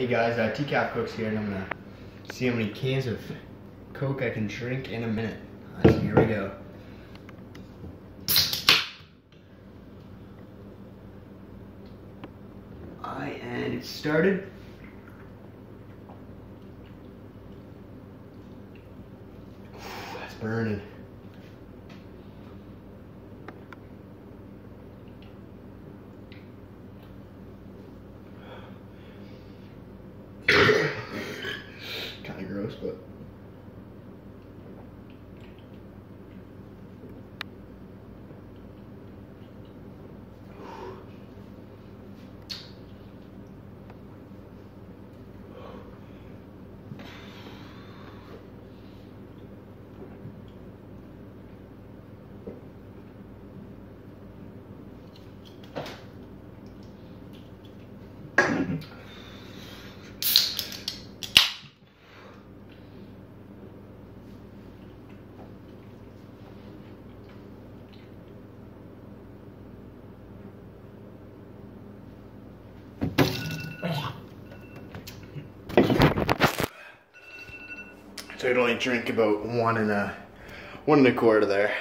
Hey guys, uh, Tkap Cooks here, and I'm gonna see how many cans of Coke I can drink in a minute. Uh, so here we go. I and it started. That's burning. So I'd only drink about one and a one and a quarter there.